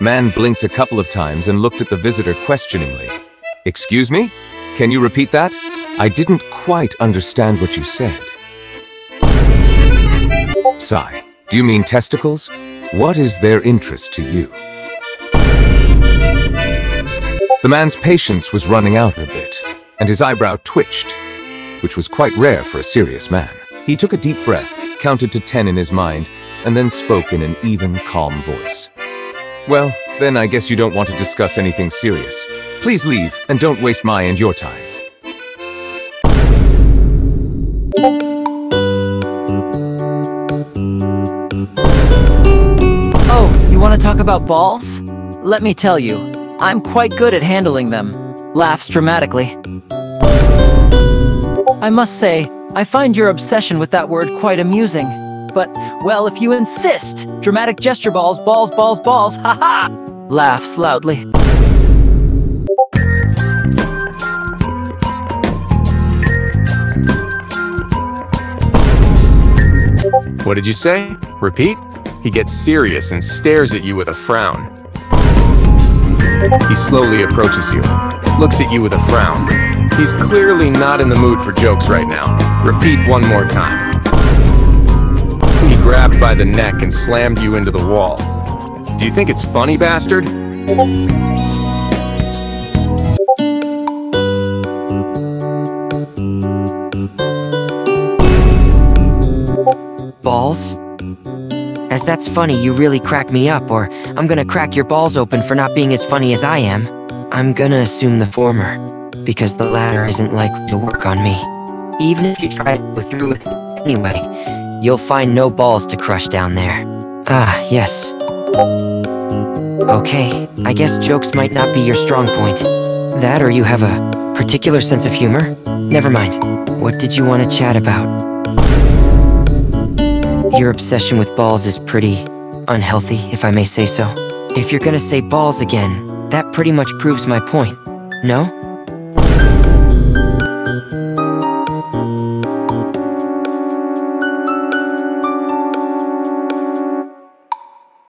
Man blinked a couple of times and looked at the visitor questioningly. Excuse me? Can you repeat that? I didn't quite understand what you said. Sigh. Do you mean testicles? What is their interest to you? The man's patience was running out a bit, and his eyebrow twitched, which was quite rare for a serious man. He took a deep breath, counted to ten in his mind, and then spoke in an even, calm voice. Well, then I guess you don't want to discuss anything serious. Please leave, and don't waste my and your time. Oh, you want to talk about balls? Let me tell you, I'm quite good at handling them. Laughs dramatically. I must say, I find your obsession with that word quite amusing. But, well, if you insist, dramatic gesture balls, balls, balls, balls, ha ha! Laughs loudly. What did you say? Repeat? He gets serious and stares at you with a frown. He slowly approaches you, looks at you with a frown. He's clearly not in the mood for jokes right now. Repeat one more time. He grabbed by the neck and slammed you into the wall. Do you think it's funny, bastard? Balls? That's funny, you really crack me up, or I'm gonna crack your balls open for not being as funny as I am. I'm gonna assume the former, because the latter isn't likely to work on me. Even if you try to go through with it anyway, you'll find no balls to crush down there. Ah, yes. Okay, I guess jokes might not be your strong point. That or you have a particular sense of humor? Never mind. What did you want to chat about? Your obsession with balls is pretty unhealthy, if I may say so. If you're gonna say balls again, that pretty much proves my point. No?